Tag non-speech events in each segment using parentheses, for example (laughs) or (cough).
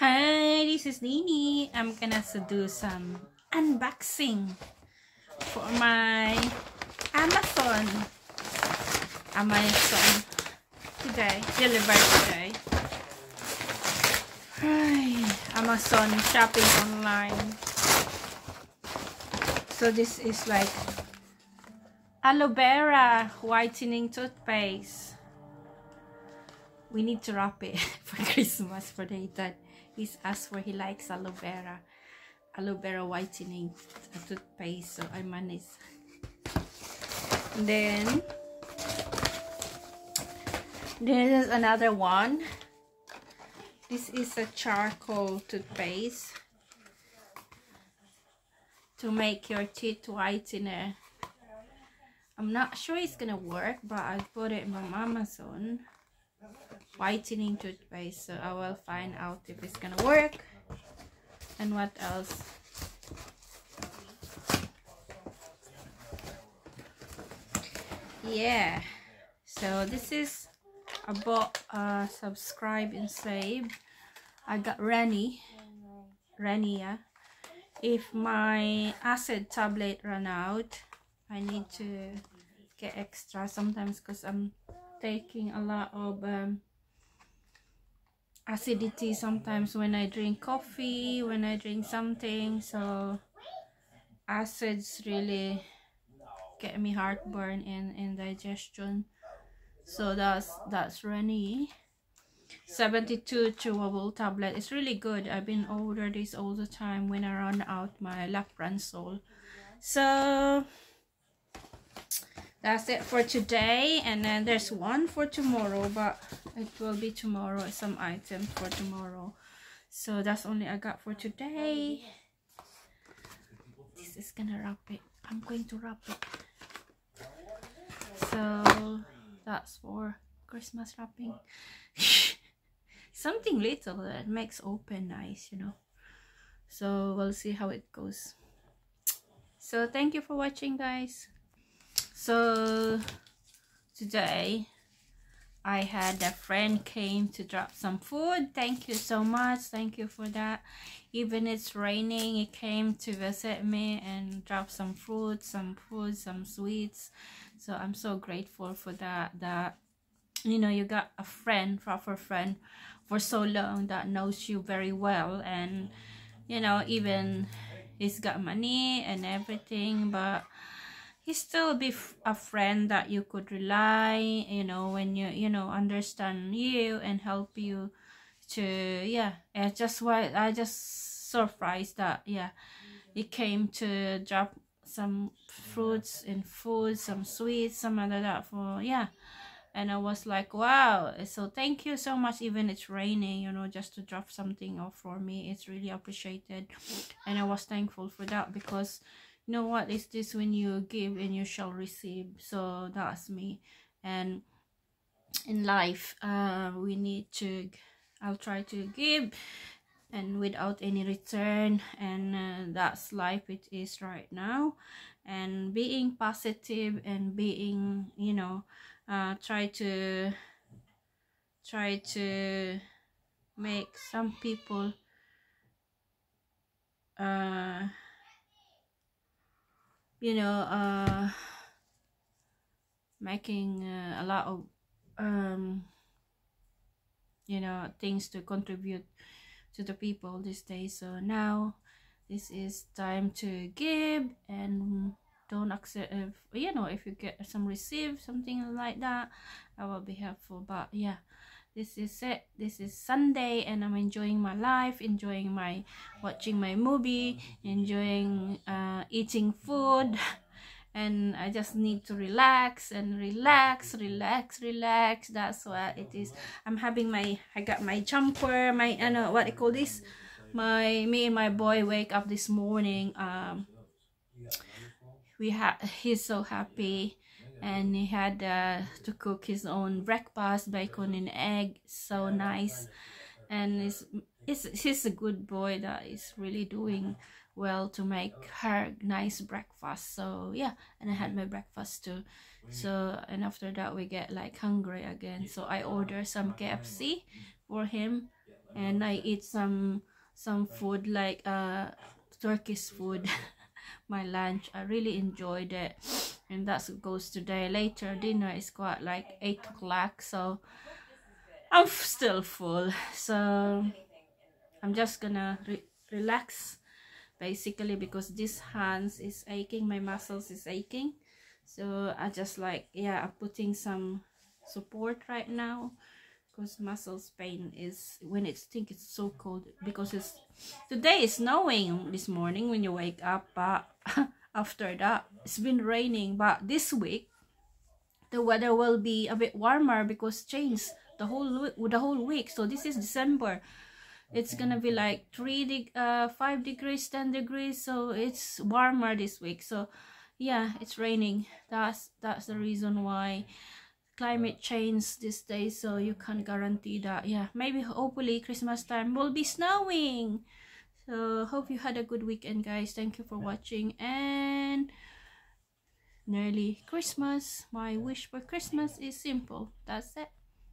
Hi, this is Nene. I'm gonna do some unboxing for my Amazon. Amazon today, delivered today. Hi, Amazon shopping online. So this is like aloe vera whitening toothpaste. We need to wrap it (laughs) for Christmas for the that he's asked for he likes aloe vera. Aloe vera whitening toothpaste so I managed then this is another one. This is a charcoal toothpaste to make your teeth whitener. I'm not sure it's gonna work but I bought it from Amazon whitening toothpaste so I will find out if it's gonna work and what else. Yeah so this is about uh subscribe and save. I got Rennie Rennie yeah. If my acid tablet run out I need to get extra sometimes because I'm taking a lot of um, acidity sometimes when I drink coffee when I drink something. So acids really get me heartburn and indigestion so that's that's Rennie 72 chewable tablet it's really good. I've been order this all the time when I run out my Lapranzole so that's it for today and then there's one for tomorrow but it will be tomorrow some items for tomorrow. So that's only I got for today. This is gonna wrap it. I'm going to wrap it. So that's for Christmas wrapping. (laughs) Something little that makes open nice you know. So we'll see how it goes. So thank you for watching guys so today I had a friend came to drop some food. Thank you so much. Thank you for that. Even it's raining he came to visit me and drop some fruit some food some sweets. So I'm so grateful for that that you know you got a friend proper friend for so long that knows you very well and you know even he's got money and everything but he still be a friend that you could rely you know when you you know understand you and help you to yeah yeah just why i just surprised that yeah. He came to drop some fruits and food some sweets some other that for yeah. And i was like wow. So thank you so much. Even it's raining you know just to drop something off for me it's really appreciated. And i was thankful for that because know what is this when you give and you shall receive. So that's me. And in life uh, we need to i'll try to give and without any return. And uh, that's life it is right now. And being positive and being you know uh, try to try to make some people uh you know uh making uh, a lot of um you know things to contribute to the people these days. So now this is time to give and don't accept if you know if you get some receive something like that that will be helpful. But yeah this is it. This is sunday and i'm enjoying my life enjoying my watching my movie enjoying uh, eating food. (laughs) And i just need to relax and relax relax relax. That's what it is. I'm having my i got my jumper my i know what i call this. My me and my boy wake up this morning um we had he's so happy and he had uh, to cook his own breakfast bacon and egg so nice. and he's, he's, he's a good boy that is really doing well to make her nice breakfast. So yeah and i had my breakfast too. So and after that we get like hungry again. So i order some kfc for him. And I eat some some food like uh Turkish food. (laughs) My lunch. I really enjoyed it and that goes today later dinner is quite like 8 o'clock so I'm still full. So I'm just gonna re relax basically because this hands is aching my muscles is aching. So I just like yeah I'm putting some support right now because muscles pain is when it's think it's so cold because it's today is snowing this morning when you wake up but (laughs) after that. It's been raining but this week the weather will be a bit warmer because change the whole the whole week. So this is december. It's gonna be like three de uh five degrees ten degrees. So it's warmer this week. So yeah it's raining. That's that's the reason why climate change these days so you can't guarantee that. Yeah maybe hopefully christmas time will be snowing so hope you had a good weekend guys. Thank you for watching. And nearly christmas. My wish for christmas is simple. That's it.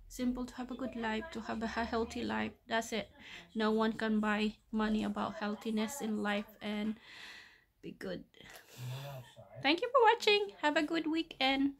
Simple to have a good life to have a healthy life. That's it. No one can buy money about healthiness in life and be good. Thank you for watching. Have a good weekend